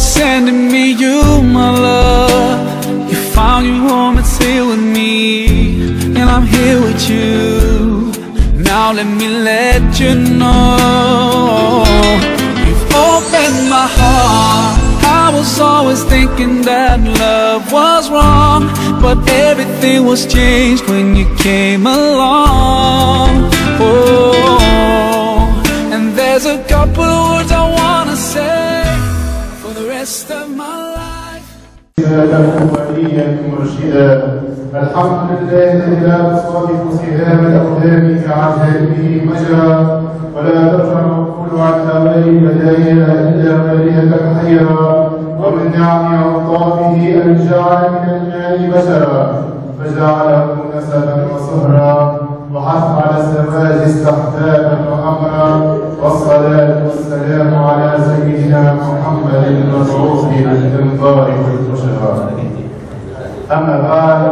sending me you, my love. You found your home, it's here with me And I'm here with you. Now let me let you know. You've opened my heart. I was always thinking that love was wrong But everything was changed when you came along. Oh, rest of مرشدا الحمد لله الذي تصادف سهام الاقدام كعجائبه مجرى ولا ترجع العقول عن هواء بدايا الا باليه حيرا ومن نعم عطافه ان جعل من الماء بشرا فجعله نسبا وصهرا وحث على الزواج استحبابا وامرا والصلاة والسلام على سيدنا محمد المبعوث بالانذار والبشرى. أما بعد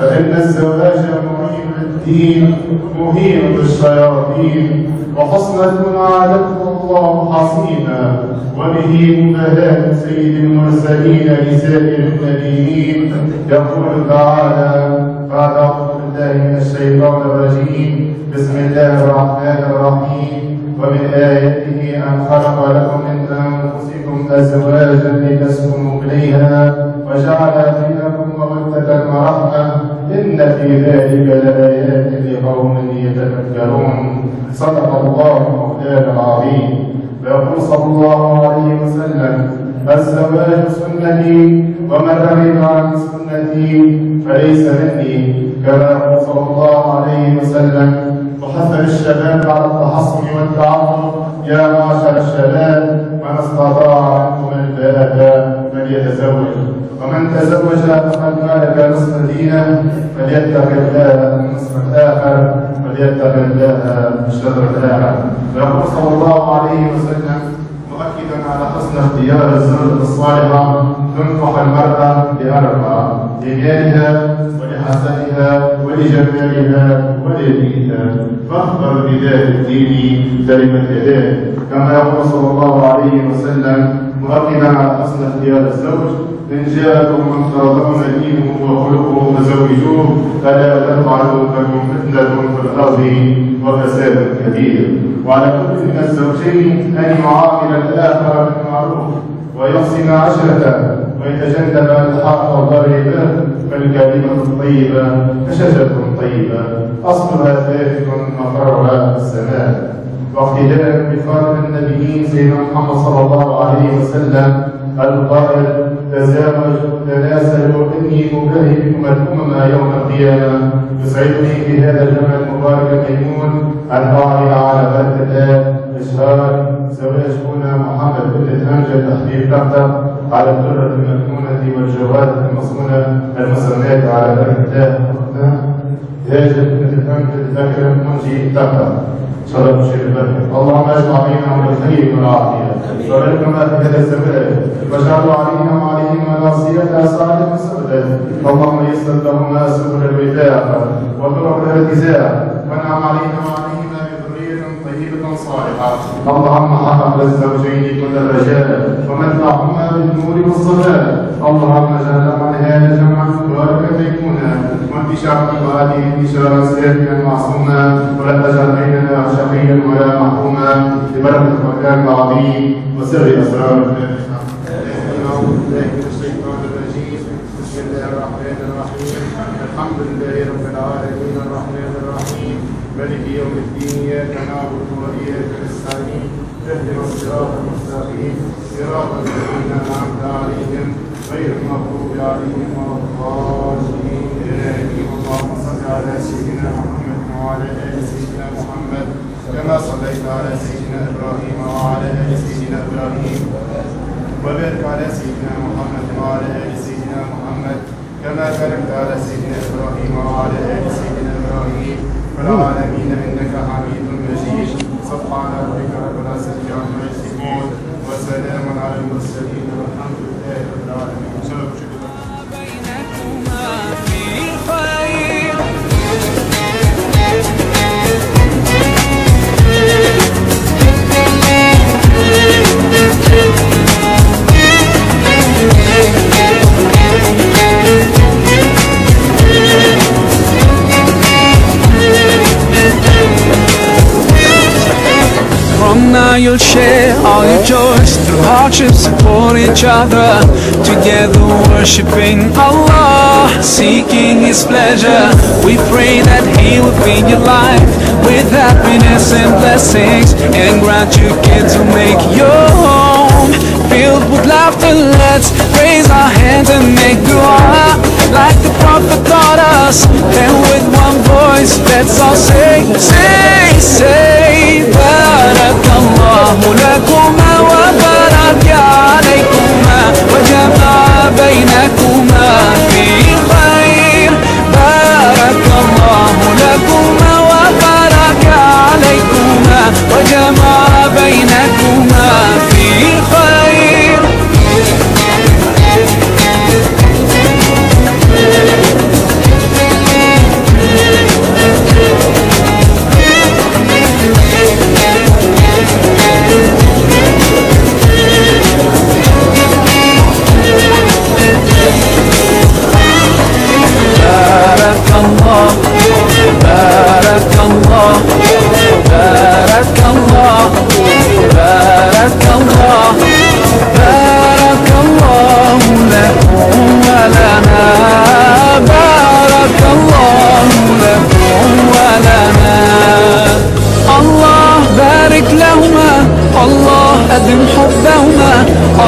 فإن الزواج معين الدين مهين بالشياطين وحصنة عادته الله حصينا وبه مباهاة سيد المرسلين لسائر النبيين. يقول تعالى بعد أعوذ بالله من الشيطان الرجيم. بسم الله الرحمن الرحيم. ومن آياته أن خلق لكم من أنفسكم أزواجا لتسكنوا إليها وجعل بينكم مودة ورحمة إن في ذلك لآيات لقوم يتفكرون. صدق الله مولانا العظيم. ويقول صلى الله عليه وسلم الزواج سنتي ومن رغب عن سنتي فليس مني. كما يقول صلى الله عليه وسلم وحث الشباب على التحصن والتعاطف. يا معشر الشباب من استطاع منكم الباءة فليتزوج ومن تزوج فقد مالك نصف دينه. فليتق الله النصف الآخر فليتق الله الشر الآخر ويقول صلى الله عليه وسلم مؤكدا على حسن اختيار الزوجة الصالحة تنكح المرأة لأربع لمالها ولحسنها ولجمالها ولدينها فاختر بذات الدين تربت يداه كما يقول صلى الله عليه وسلم مؤكدا على حسن اختيار الزوج إن جاءكم من ترضون دينه وخلقه فزوجوه فلا تفعلوا تكن فتنة في الأرض وفساد كبير. وعلى كل من الزوجين أن يعامل الآخر بالمعروف ويحسن عشرته ويتجنب الحق والضريبة فالكلمة الطيبة كشجرة طيبة؟ أصلها ثابت وفرعها السماء. واقتداء بخاتم النبيين سيدنا محمد صلى الله عليه وسلم القائل تزاوجوا تناسلوا اني مباهي بكم الأمم يوم القيامة. يسعدني في هذا الجمع المبارك الميمون ان اعرض على بركه اشهار زواج هنا محمد بن الهمجه تحقيق تحته على الدرة المكنونه والجواد المصونه المسماه على بركه هاجر بن الهمجه الاكرم منجي تحته شرف الشيخ البركه اللهم اجمع بينهم بالخير والعافيه وبارك لنا في هذا الزمان. واجعل علينا وعليهما ناصية صالح سبدا اللهم يسر لهما سبل الوفاق وطرق الالتزام وانعم بذرية صالحة اللهم حقق للزوجين كل الرجاء ومتعهما بالنور والصلاة. اللهم اجعل هذا جمعا مباركا ميمونا وانتشار وهذه انتشارا سافيا معصوما ولا تجعل بيننا شقيا ولا محروما ببركة القرآن العظيم. وسر أسرار الرجيم بسم الله الرحمن الرحيم الحمد لله رب العالمين الرحمن الرحيم. ملك يوم الدين إياك نعبد وإياك نستعين. اهدنا الصراط المستقيم. صراط الذين أنعمت عليهم غير المغضوب عليهم ولا الضالين. آمين اللهم صل على سيدنا محمد وعلى آل سيدنا محمد كما صليت على سيدنا You'll share all your joys Through hardships support each other. Together worshipping Allah Seeking His pleasure. We pray that He will feed your life With happiness and blessings And grant you kids to make your home Filled with laughter. Let's raise our hands and make dua. Like the Prophet taught us And with one voice Let's all say, say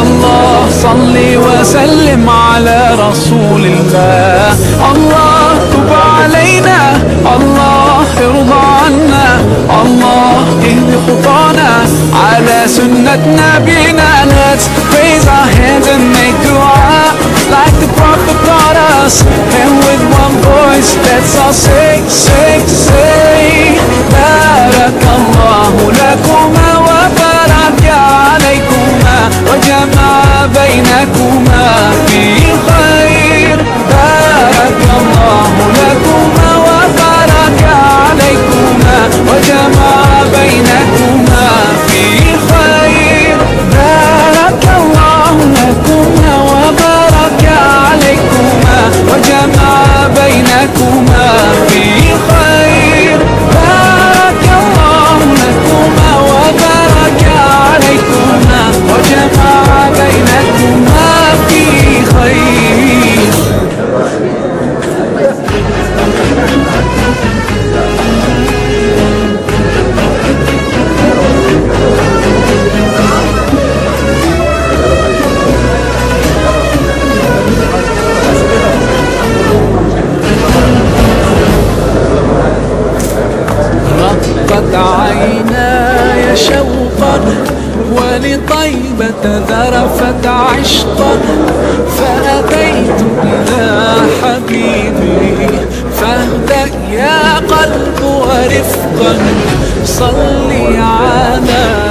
الله صل وسلم على رسول الله الله تب علينا الله ارضى عنا الله اهد خطانا على سنة نبينا Let's raise our hands and make dua Like the Prophet taught us And with one voice let's all say, say, say بارك الله لكما قلب ورفقا صلي على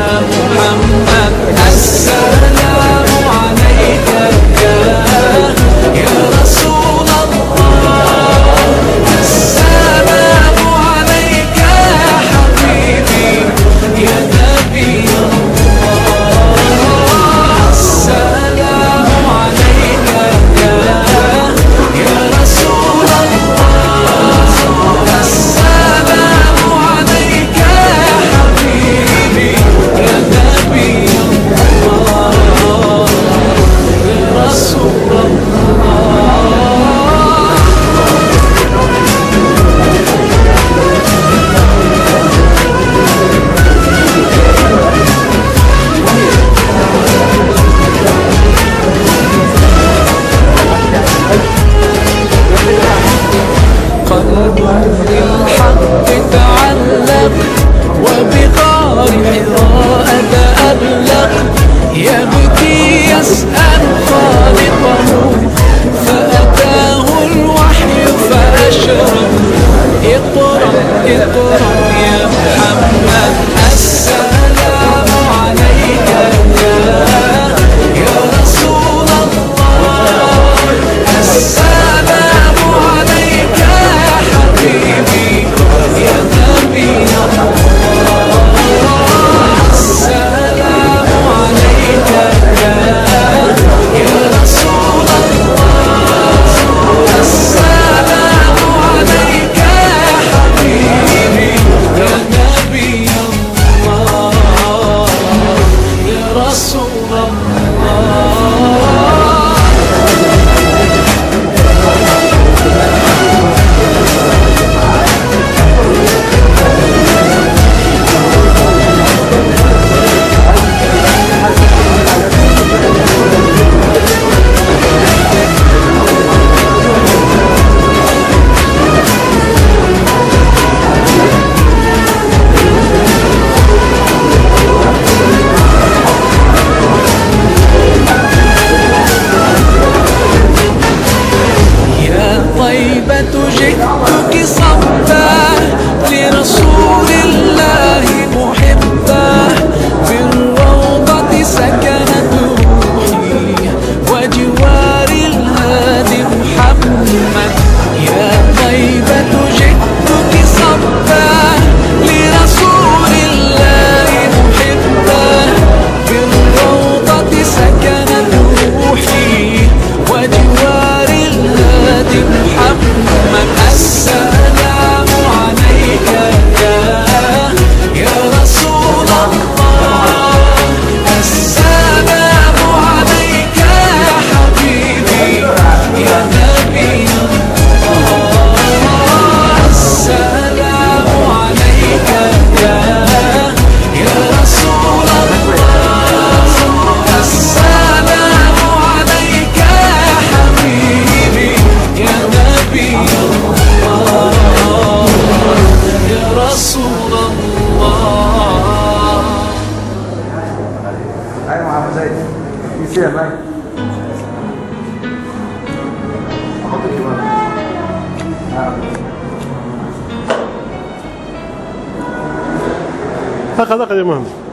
دقيقة يا مهندس